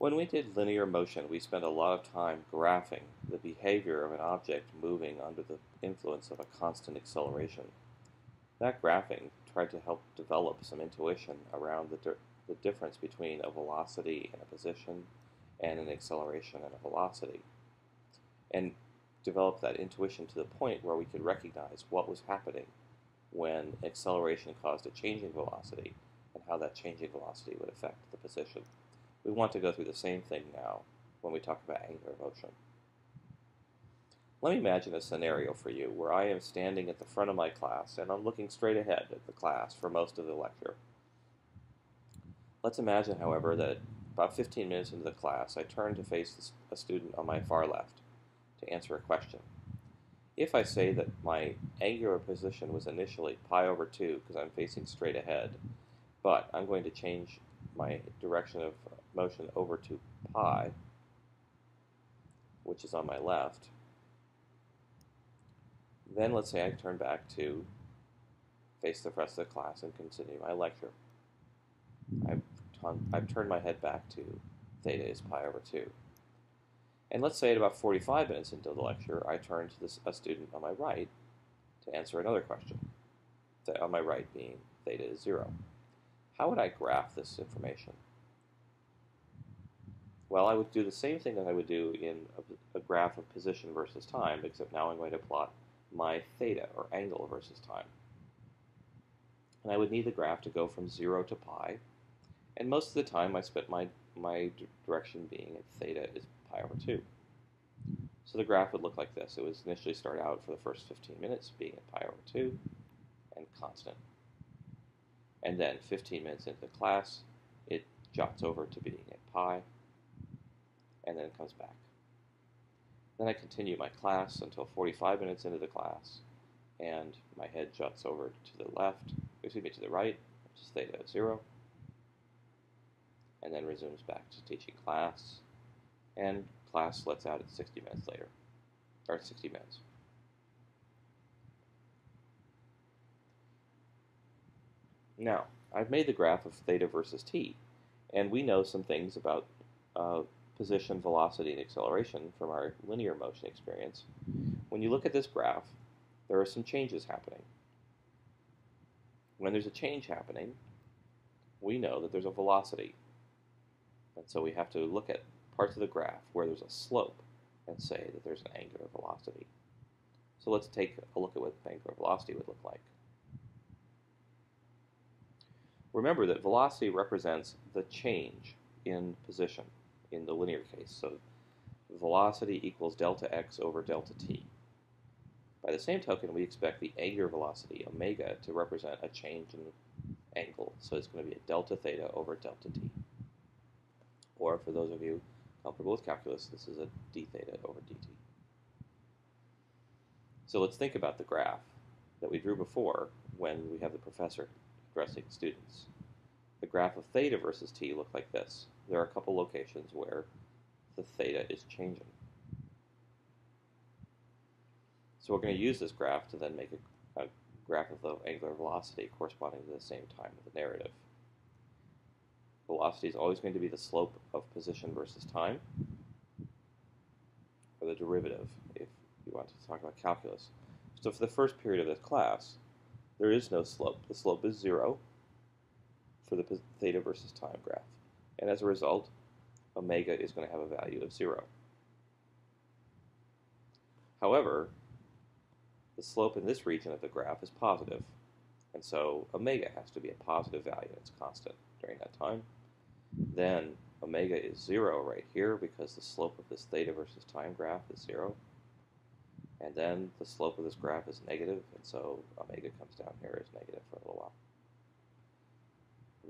When we did linear motion, we spent a lot of time graphing the behavior of an object moving under the influence of a constant acceleration. That graphing tried to help develop some intuition around the, di the difference between a velocity and a position and an acceleration and a velocity. And develop that intuition to the point where we could recognize what was happening when acceleration caused a changing velocity and how that changing velocity would affect the position. We want to go through the same thing now when we talk about angular motion. Let me imagine a scenario for you where I am standing at the front of my class and I'm looking straight ahead at the class for most of the lecture. Let's imagine, however, that about 15 minutes into the class, I turn to face a student on my far left to answer a question. If I say that my angular position was initially pi over 2 because I'm facing straight ahead, but I'm going to change my direction of motion over to pi, which is on my left, then let's say I turn back to face the rest of the class and continue my lecture. I've, I've turned my head back to theta is pi over 2. And let's say at about 45 minutes into the lecture, I turn to this, a student on my right to answer another question, on my right being theta is 0. How would I graph this information? Well, I would do the same thing that I would do in a, a graph of position versus time, except now I'm going to plot my theta, or angle versus time. And I would need the graph to go from 0 to pi, and most of the time I spent my, my direction being at theta is pi over 2. So the graph would look like this. It would initially start out for the first 15 minutes being at pi over 2 and constant. And then 15 minutes into the class, it jots over to being at pi, and then it comes back. Then I continue my class until 45 minutes into the class, and my head juts over to the left, excuse me, to the right, which is theta 0, and then resumes back to teaching class, and class lets out at 60 minutes later, or 60 minutes. Now, I've made the graph of theta versus t, and we know some things about uh, position, velocity, and acceleration from our linear motion experience. When you look at this graph, there are some changes happening. When there's a change happening, we know that there's a velocity. And so we have to look at parts of the graph where there's a slope and say that there's an angular velocity. So let's take a look at what angular velocity would look like. Remember that velocity represents the change in position in the linear case. So velocity equals delta x over delta t. By the same token, we expect the angular velocity, omega, to represent a change in angle. So it's going to be a delta theta over delta t. Or for those of you comfortable with calculus, this is a d theta over dt. So let's think about the graph that we drew before when we have the professor addressing students. Graph of theta versus t looked like this. There are a couple locations where the theta is changing. So we're going to use this graph to then make a, a graph of the angular velocity corresponding to the same time of the narrative. Velocity is always going to be the slope of position versus time, or the derivative, if you want to talk about calculus. So for the first period of this class, there is no slope. The slope is zero for the theta versus time graph. And as a result, omega is going to have a value of zero. However, the slope in this region of the graph is positive, and so omega has to be a positive value. It's constant during that time. Then omega is zero right here because the slope of this theta versus time graph is zero. And then the slope of this graph is negative, and so omega comes down here as negative for a little while.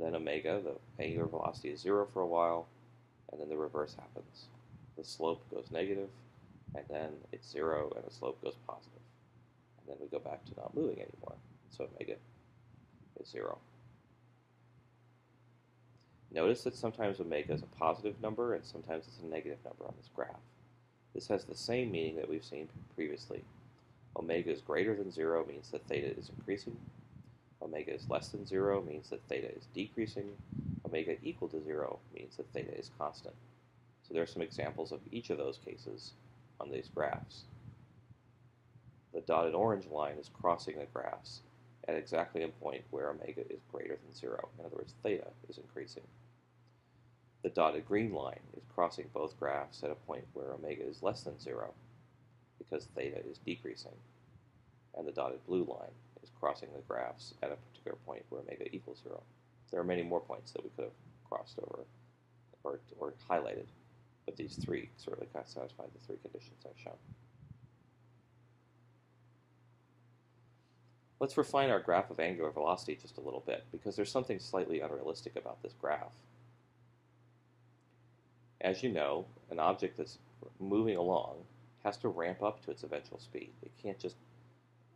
Then omega, the angular velocity is zero for a while, and then the reverse happens. The slope goes negative, and then it's zero, and the slope goes positive. And then we go back to not moving anymore. So omega is zero. Notice that sometimes omega is a positive number, and sometimes it's a negative number on this graph. This has the same meaning that we've seen previously. Omega is greater than 0 means that theta is increasing. Omega is less than 0 means that theta is decreasing. Omega equal to 0 means that theta is constant. So there are some examples of each of those cases on these graphs. The dotted orange line is crossing the graphs at exactly a point where omega is greater than zero. In other words, theta is increasing. The dotted green line is crossing both graphs at a point where omega is less than zero because theta is decreasing. And the dotted blue line crossing the graphs at a particular point where omega equals zero. There are many more points that we could have crossed over or, or highlighted, but these three certainly satisfy the three conditions I've shown. Let's refine our graph of angular velocity just a little bit, because there's something slightly unrealistic about this graph. As you know, an object that's moving along has to ramp up to its eventual speed. It can't just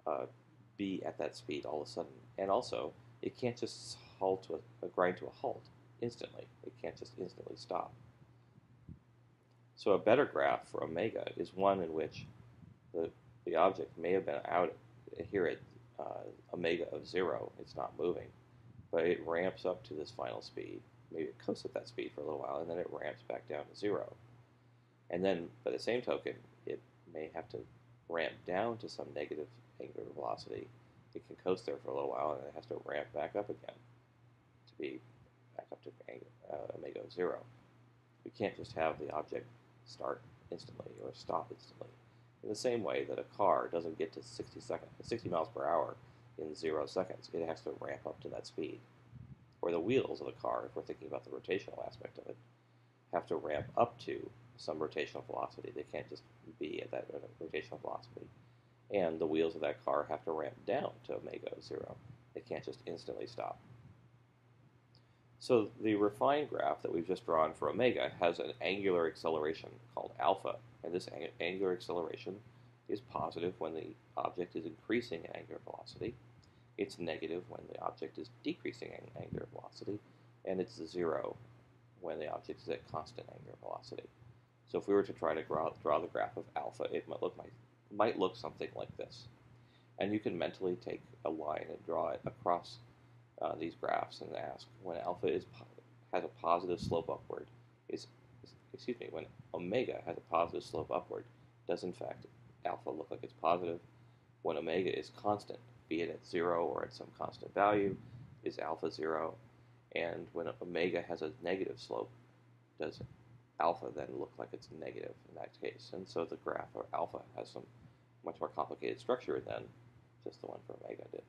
uh, be at that speed all of a sudden. And also, it can't just halt to a, a grind to a halt instantly. It can't just instantly stop. So a better graph for omega is one in which the, the object may have been out here at uh, omega of zero, it's not moving, but it ramps up to this final speed. Maybe it coasts at that speed for a little while, and then it ramps back down to zero. And then, by the same token, it may have to ramp down to some negative angular velocity. It can coast there for a little while, and then it has to ramp back up again to be back up to uh, omega zero. We can't just have the object start instantly or stop instantly in the same way that a car doesn't get to 60, second, 60 miles per hour in zero seconds. It has to ramp up to that speed. Or the wheels of the car, if we're thinking about the rotational aspect of it, have to ramp up to some rotational velocity. They can't just be at that rotational velocity. And the wheels of that car have to ramp down to omega zero. They can't just instantly stop. So the refined graph that we've just drawn for omega has an angular acceleration called alpha, and this angular acceleration is positive when the object is increasing angular velocity, it's negative when the object is decreasing in angular velocity, and it's zero when the object is at constant angular velocity. So if we were to try to draw, draw the graph of alpha, it might look, might, might look something like this. And you can mentally take a line and draw it across uh, these graphs and ask when alpha is has a positive slope upward, is excuse me, when omega has a positive slope upward, does in fact alpha look like it's positive? When omega is constant, be it at zero or at some constant value, is alpha zero? And when omega has a negative slope, does alpha then look like it's negative in that case? And so the graph of alpha has some much more complicated structure than just the one for omega did.